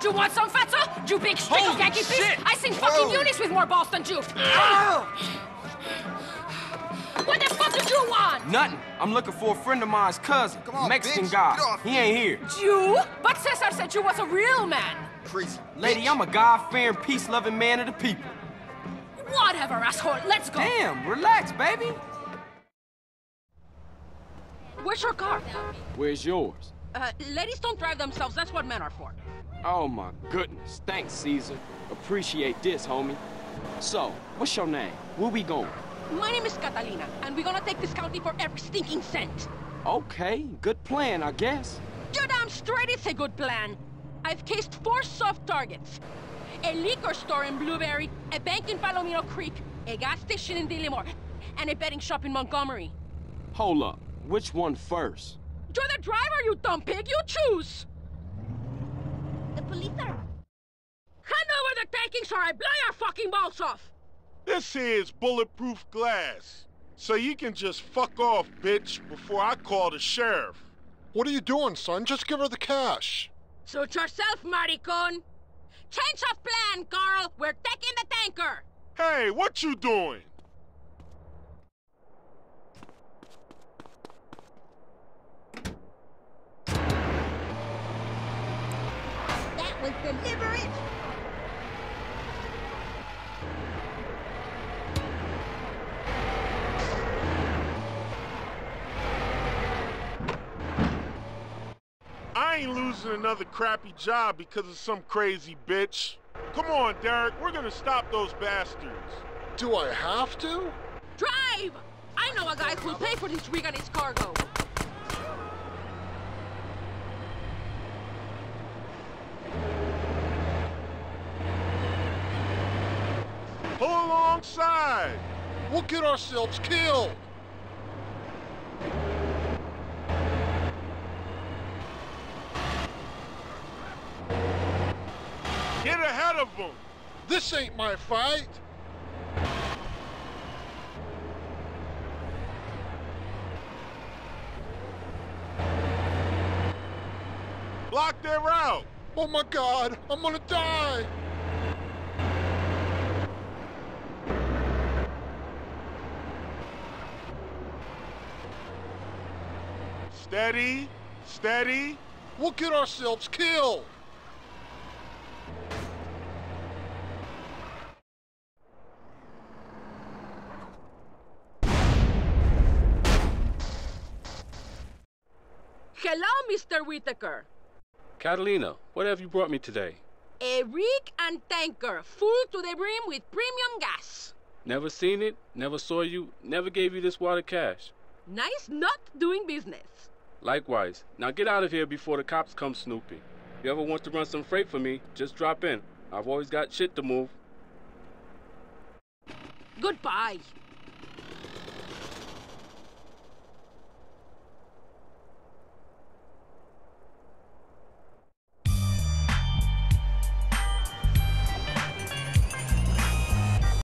Do you want some, fatso? Do you big stick Holy of Yankee shit! fish? I sing fucking Whoa. Eunice with more balls than you. What the fuck did you want? Nothing. I'm looking for a friend of mine's cousin. Come on, Mexican bitch. guy. He ain't here. You? But Cesar said you was a real man. Crazy. Lady, bitch. I'm a God-fearing, peace-loving man of the people. Whatever, asshole. Let's go. Damn, relax, baby. Where's your car? Where's yours? Uh, ladies don't drive themselves. That's what men are for. Oh my goodness. Thanks, Cesar. Appreciate this, homie. So, what's your name? Where we going? My name is Catalina, and we're gonna take this county for every stinking cent. Okay, good plan, I guess. You're damn straight it's a good plan. I've cased four soft targets. A liquor store in Blueberry, a bank in Palomino Creek, a gas station in Dillimore, and a betting shop in Montgomery. Hold up. Which one first? You're the driver, you dumb pig! You choose! The police are... Hand over the takings or I blow your fucking balls off! This here is bulletproof glass. So you can just fuck off, bitch, before I call the sheriff. What are you doing, son? Just give her the cash. Suit yourself, maricon! Change of plan, Carl! We're taking the tanker! Hey, what you doing? Was deliberate. I ain't losing another crappy job because of some crazy bitch. Come on, Derek, we're gonna stop those bastards. Do I have to? Drive! I know a guy who'll pay for this rig and its cargo. Pull alongside. We'll get ourselves killed. Get ahead of them. This ain't my fight. Block their route. Oh my god, I'm gonna die. Steady, steady. We'll get ourselves killed. Hello, Mr. Whitaker. Catalina, what have you brought me today? A rig and tanker, full to the brim with premium gas. Never seen it, never saw you, never gave you this water cash. Nice not doing business. Likewise. Now get out of here before the cops come snooping. If you ever want to run some freight for me, just drop in. I've always got shit to move. Goodbye.